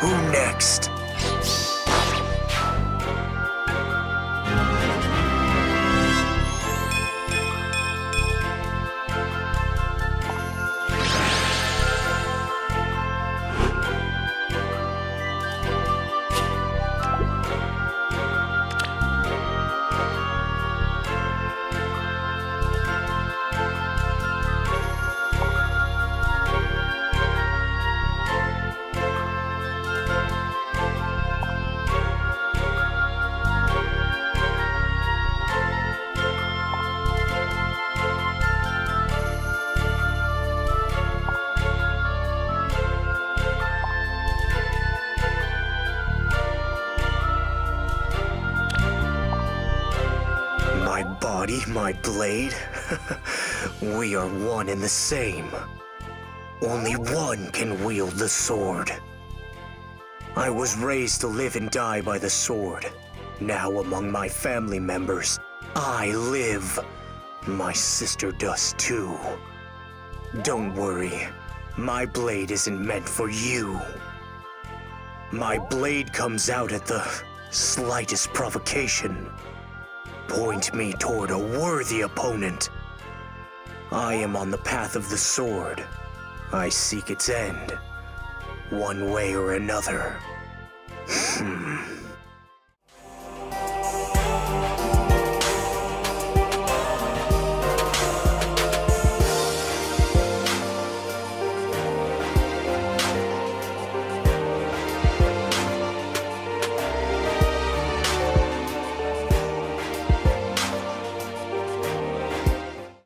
Who next? Body, my blade? we are one and the same. Only one can wield the sword. I was raised to live and die by the sword. Now among my family members, I live. My sister does too. Don't worry, my blade isn't meant for you. My blade comes out at the slightest provocation. Point me toward a worthy opponent. I am on the path of the sword. I seek its end. One way or another. Hmm.